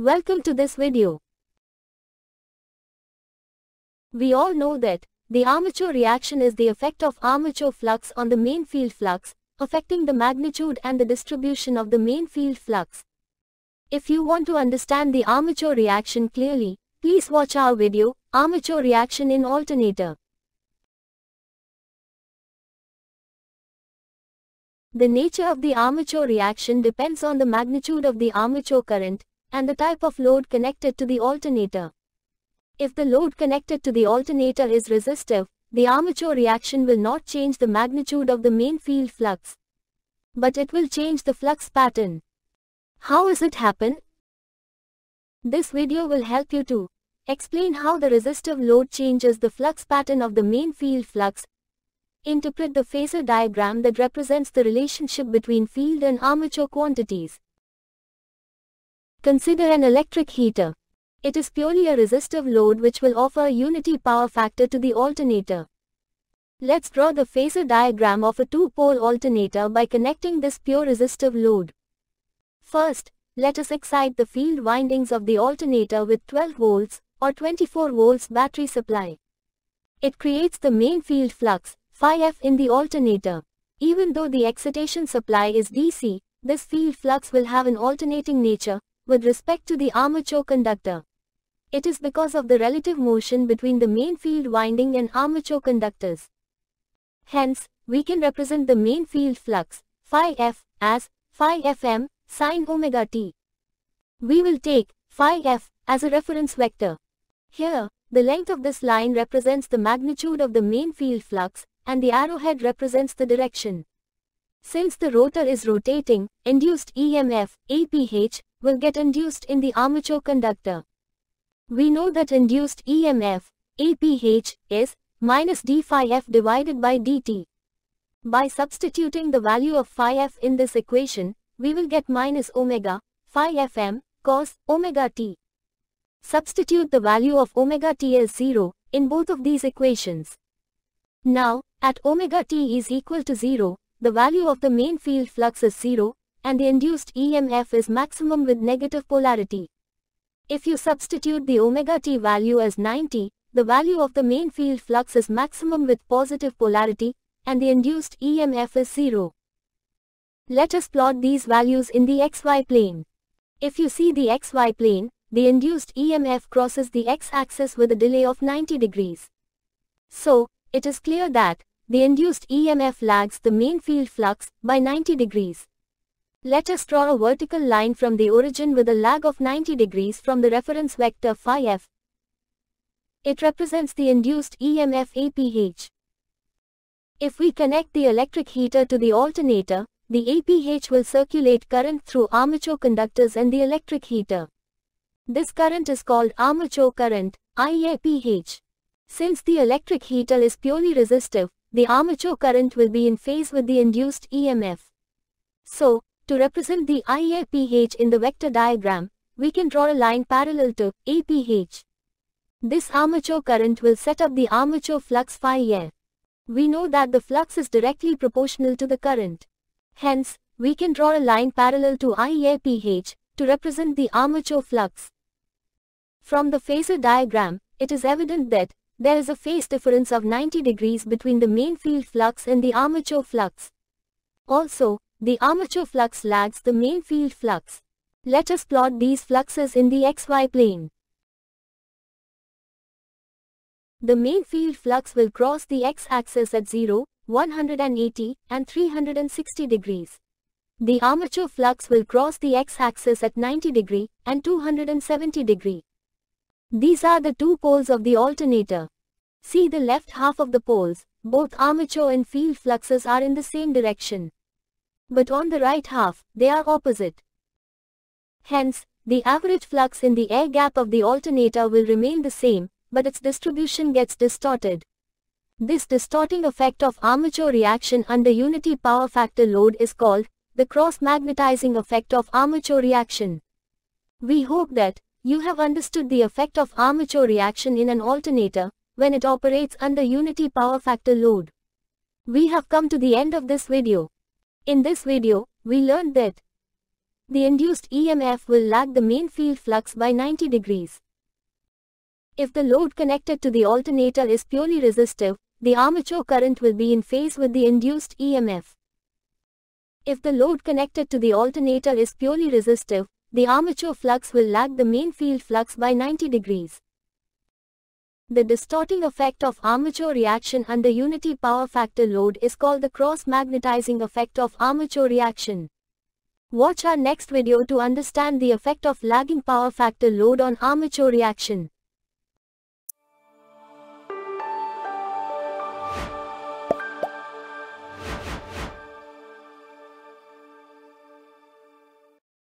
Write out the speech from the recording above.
Welcome to this video. We all know that the armature reaction is the effect of armature flux on the main field flux, affecting the magnitude and the distribution of the main field flux. If you want to understand the armature reaction clearly, please watch our video, Armature Reaction in Alternator. The nature of the armature reaction depends on the magnitude of the armature current and the type of load connected to the alternator. If the load connected to the alternator is resistive, the armature reaction will not change the magnitude of the main field flux. But it will change the flux pattern. How is it happen? This video will help you to explain how the resistive load changes the flux pattern of the main field flux Interpret the phasor diagram that represents the relationship between field and armature quantities. Consider an electric heater. It is purely a resistive load which will offer a unity power factor to the alternator. Let's draw the phasor diagram of a two-pole alternator by connecting this pure resistive load. First, let us excite the field windings of the alternator with 12 volts or 24 volts battery supply. It creates the main field flux, phi f in the alternator. Even though the excitation supply is DC, this field flux will have an alternating nature with respect to the armature conductor. It is because of the relative motion between the main field winding and armature conductors. Hence, we can represent the main field flux, phi f, as phi fm sine omega t. We will take phi f as a reference vector. Here, the length of this line represents the magnitude of the main field flux, and the arrowhead represents the direction. Since the rotor is rotating, induced EMF, APH, will get induced in the armature conductor. We know that induced EMF, APH, is minus d phi f divided by dt. By substituting the value of phi f in this equation, we will get minus omega, phi fm, cos omega t. Substitute the value of omega t as 0 in both of these equations. Now, at omega t is equal to 0, the value of the main field flux is 0, and the induced EMF is maximum with negative polarity. If you substitute the omega t value as 90, the value of the main field flux is maximum with positive polarity, and the induced EMF is 0. Let us plot these values in the xy plane. If you see the xy plane, the induced EMF crosses the x-axis with a delay of 90 degrees. So, it is clear that, the induced EMF lags the main field flux by 90 degrees. Let us draw a vertical line from the origin with a lag of 90 degrees from the reference vector phi f. It represents the induced EMF APH. If we connect the electric heater to the alternator, the APH will circulate current through armature conductors and the electric heater. This current is called armature current, IAPH. Since the electric heater is purely resistive, the armature current will be in phase with the induced EMF. So, to represent the IAPH in the vector diagram, we can draw a line parallel to APH. This armature current will set up the armature flux phi A. We know that the flux is directly proportional to the current. Hence, we can draw a line parallel to IAPH to represent the armature flux. From the phasor diagram, it is evident that there is a phase difference of 90 degrees between the main field flux and the armature flux. Also, the armature flux lags the main field flux. Let us plot these fluxes in the xy plane. The main field flux will cross the x-axis at 0, 180, and 360 degrees. The armature flux will cross the x-axis at 90 degree and 270 degree. These are the two poles of the alternator. See the left half of the poles, both armature and field fluxes are in the same direction. But on the right half, they are opposite. Hence, the average flux in the air gap of the alternator will remain the same, but its distribution gets distorted. This distorting effect of armature reaction under unity power factor load is called the cross-magnetizing effect of armature reaction. We hope that you have understood the effect of armature reaction in an alternator, when it operates under unity power factor load. We have come to the end of this video. In this video, we learned that the induced EMF will lag the main field flux by 90 degrees. If the load connected to the alternator is purely resistive, the armature current will be in phase with the induced EMF. If the load connected to the alternator is purely resistive, the armature flux will lag the main field flux by 90 degrees. The distorting effect of armature reaction under unity power factor load is called the cross-magnetizing effect of armature reaction. Watch our next video to understand the effect of lagging power factor load on armature reaction.